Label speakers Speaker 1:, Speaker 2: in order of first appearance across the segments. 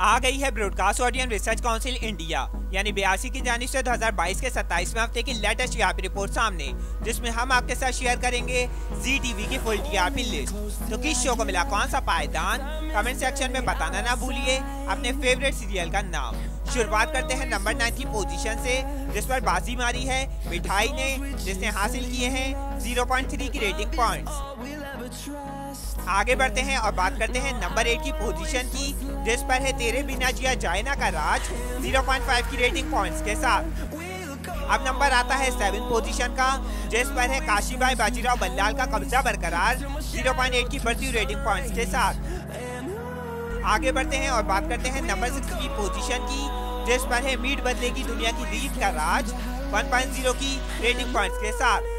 Speaker 1: आ गई है broadcast audience research council India, यानी बयासी की जानी से 2022 के 27वें हफ़्ते की लेटेस्ट टीआरपी रिपोर्ट सामने, जिसमें हम आपके साथ शेयर करेंगे जी टीवी की फुल टीआरपी लिस्ट तो किस शो को मिला, कौन सा पायदान? कमेंट सेक्शन में बताना ना भूलिए, अपने फेवरेट सीरियल का नाम। शुरुआत करते हैं नंबर नाइन की पोजीशन से, जिस पर बाजी मारी है, मिठाई ने, जिसने हासिल किए हैं 0.3 की रेटिंग पॉइंट्स आगे बढ़ते हैं और बात करते हैं नंबर एट की पोजीशन की। जिस पर है तेरे बिना जिया जायना का राज। 0.5 की रेटिंग पॉइंट्स के साथ। अब नंबर आता है सेवन पोजीशन का। जिस पर है काशीबाई बाजीराव बल्लाल का कब्जा बरकरार। 0.8 की बढ़ती रेटिंग पॉइंट्स के साथ। आगे बढ़ते हैं और बात करते हैं नंबर सिक्स की पोजीशन की। जिस पर है मीट बदले की दुनिया की रीत का राज। 1.0 की रेटिंग पॉइंट्स के साथ।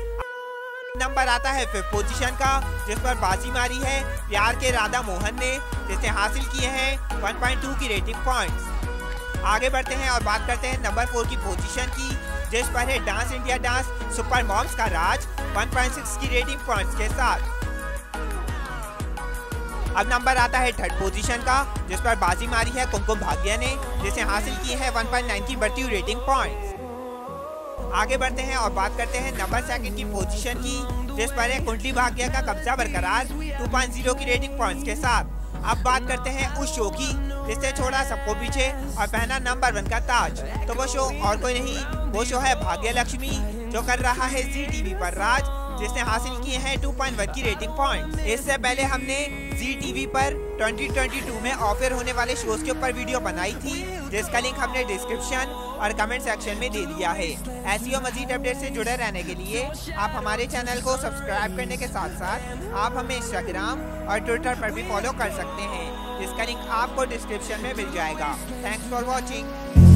Speaker 1: नंबर आता है फिफ्थ पोजीशन का, जिस पर बाजी मारी है प्यार के राधा मोहन ने, जिसने हासिल किए हैं 1.2 की रेटिंग पॉइंट्स आगे बढ़ते हैं और बात करते हैं नंबर फोर की पोजीशन की, जिस पर है dance India dance, super moms का राज 1.6 की रेटिंग पॉइंट्स के साथ। अब नंबर आता है थर्ड पोजीशन का, जिस पर बाजी मारी है कुमकुम भाग्य ने जिसे हासिल किए हैं 1.9 की बढ़ती हुई रेटिंग पॉइंट्स आगे बढ़ते हैं और बात करते हैं नंबर सेकंड की पोजीशन की, जिस पर है कुंडली भाग्य का कब्जा बरकरार 2.0 की रेटिंग पॉइंट्स के साथ। अब बात करते हैं उस शो की जिससे छोड़ा सबको पीछे और पहना नंबर वन का ताज। तो वो शो और कोई नहीं, वो शो है भाग्य लक्ष्मी जो कर रहा है जी टीवी पर। राज जिसने हासिल किए हैं 2.1 की रेटिंग पॉइंट इससे पहले हमने जी टीवी पर 2022 में ऑफ़र होने वाले शोज़ के ऊपर वीडियो बनाई थी, जिसका लिंक हमने डिस्क्रिप्शन और कमेंट सेक्शन में दे दिया है। ऐसी और मजीद अपडेट से जुड़े रहने के लिए आप हमारे चैनल को सब्सक्राइब करने के साथ साथ आप हमें इंस्टाग्राम और ट्विटर पर भी फॉलो कर सकते हैं, जिसका लिंक आपको डिस्क्रिप्शन में मिल जाएगा। Thanks for watching